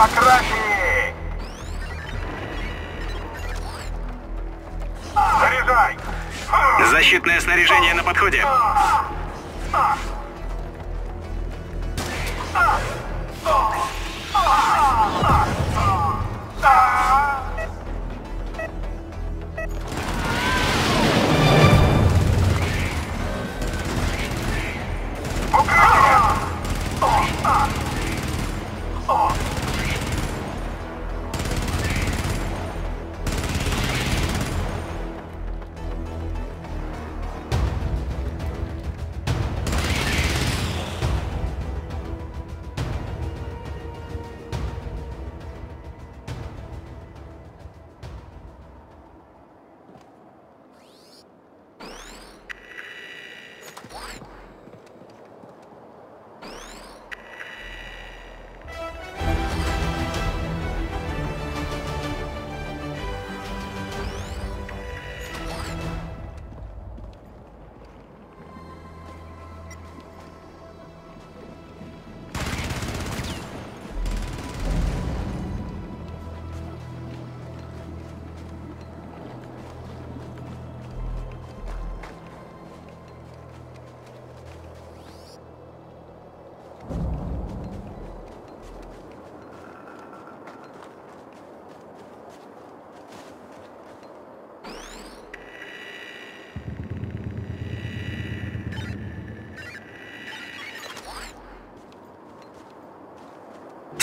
Покраси! Заряжай! Защитное снаряжение на подходе.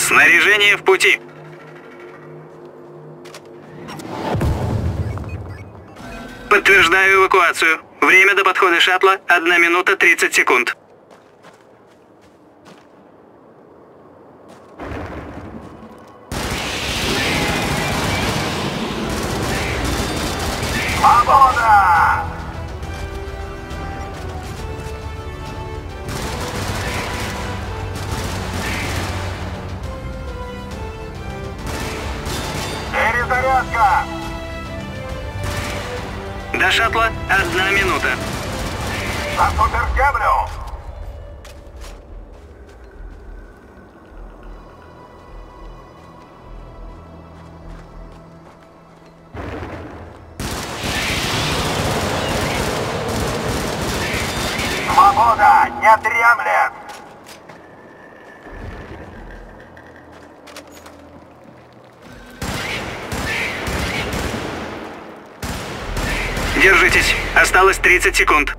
Снаряжение в пути. Подтверждаю эвакуацию. Время до подхода шаттла – 1 минута 30 секунд. Перезарядка! До шаттла – 1 минута. За супергемлю! Свобода не дремлет! Держитесь. Осталось 30 секунд.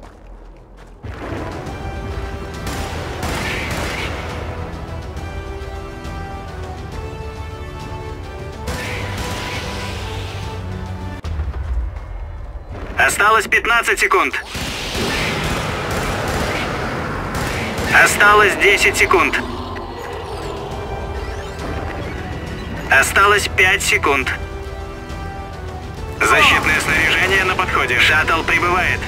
Осталось 15 секунд. Осталось 10 секунд. Осталось 5 секунд. Защитное снаряжение на подходе. Шаттл прибывает.